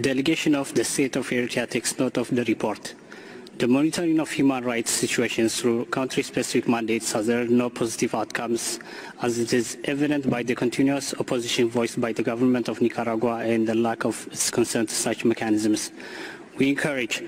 Delegation of the State of Eritrea takes note of the report. The monitoring of human rights situations through country-specific mandates has had no positive outcomes, as it is evident by the continuous opposition voiced by the government of Nicaragua and the lack of its consent to such mechanisms. We encourage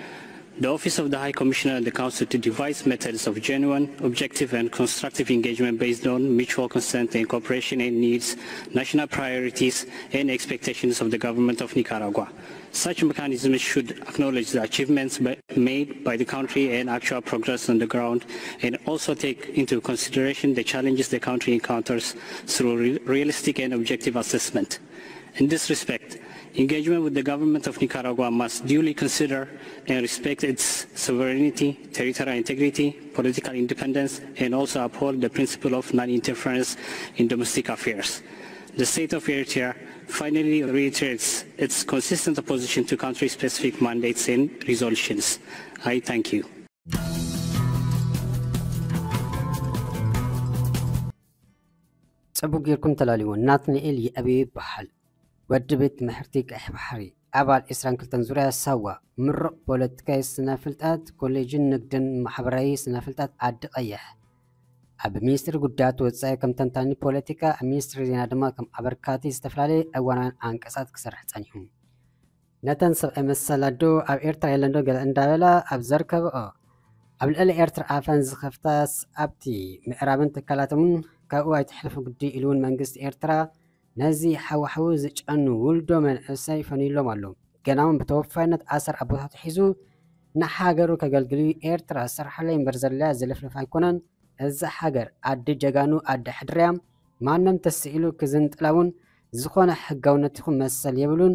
the Office of the High Commissioner and the Council to devise methods of genuine, objective and constructive engagement based on mutual consent and cooperation and needs, national priorities and expectations of the government of Nicaragua. Such mechanisms should acknowledge the achievements made by the country and actual progress on the ground and also take into consideration the challenges the country encounters through re realistic and objective assessment. In this respect, engagement with the government of Nicaragua must duly consider and respect its sovereignty, territorial integrity, political independence, and also uphold the principle of non-interference in domestic affairs. The state of Eritrea finally reiterates its consistent opposition to country-specific mandates and resolutions. I thank you. ፅቡቅ ጌርኩም ተላልዩ ናትኒኤል ይአብይ ይበሃል ወዲ ቤት ምሕርቲ ቀይሕ ባሕሪ። ኣባል 22 ዙርያ ሳዋ ምሩቕ ፖለቲካዊ ስነ ፍልጠት ኮሌጅን ንግድን ማሕበራዊ ስነ ፍልጠት ዓዲ ቀይሕ። ኣብ ሚኒስትሪ ጉዳያት ወፃኢ ከም ተንታኒ ፖለቲካ ኣብ ሚኒስትሪ ዜና ድማ ከም ኣበርካቲ ዝተፈላለየ እዋናውያን ኣንቀጻት ክሰርሕ ፀኒሑ ነተን ሰብኣይ መሰላዶ ኣብ ኤርትራ የለንዶ ገለ እንዳበላ ኣብ ዘርከብኦ ኣብ ልዕሊ ኤርትራ ኣፈን ዝኸፍታስ ኣብቲ ምዕራብን ትካላቶምን ካብኡ ኣይትሕልፉ ግዲ ኢሉ እውን መንግስቲ ኤርትራ ነዚ ሓዋሕዊ ዝጨኑ ውልዶ መንእሰይ ፈኒሎም ኣሎ። ገና እውን ብተወፋይነት ኣሰር ኣቦታት ሒዙ ንሓገሩ ከገልግሉ ኤርትራ ስራሕለይ እምበር ዘለያ ዝልፍልፍ ኣይኮነን። እዚ ሃገር ኣዲ ጀጋኑ ኣዲ ሕድርያ ማንም ተስኢሉ ክዝንጥላ እውን ዝኾነ ሕጋውነት ይኹን መሰል የብሉን።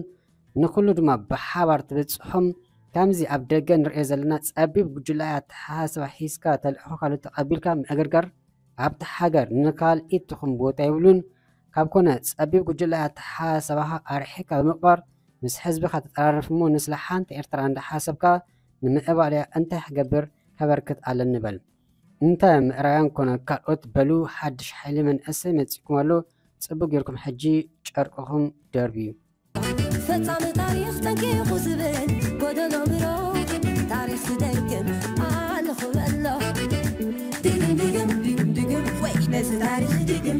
ንኩሉ ድማ ብሓባር ትብፅሖም ከምዚ ኣብ ደገ ንሪኦ ዘለና ፀቢብ ጉጅላይ ኣተሓሳስባ ሒዝካ ተልእኮ ካልኦት ተቐቢልካ ምእግርጋር ኣብቲ ሃገር ንካልኢት ቦታ ይብሉን ካብ ኮነ ፀቢብ ጉጅላይ ኣተሓሳስባኻ ኣርሒካ ብምቕባር ምስ ህዝብኻ ተጠራርፍ እሞ ንስለ ሓንቲ ኤርትራ እንዳሓሰብካ ንምዕባል እያ እንታይ ክገብር ከበርክት ኣለን ንበል እንታይ ምዕራብያን ኮነ ካልኦት በሉ ሓድሽ ሓይሊ መንእሰይ መፂኩም ኣሎ ፅቡቅ ጌርኩም ሕጂ ጨርቅኹም ደርብዩ ፈፃሚ ታሪክ ጠንቂቑ ዝብል ጎደሎ ቢሮ ታሪክ ዝደግም ኣለኹ ኣሎ ድግም ድግም ድግም ድግም ወይ ነዚ ታሪክ ድግም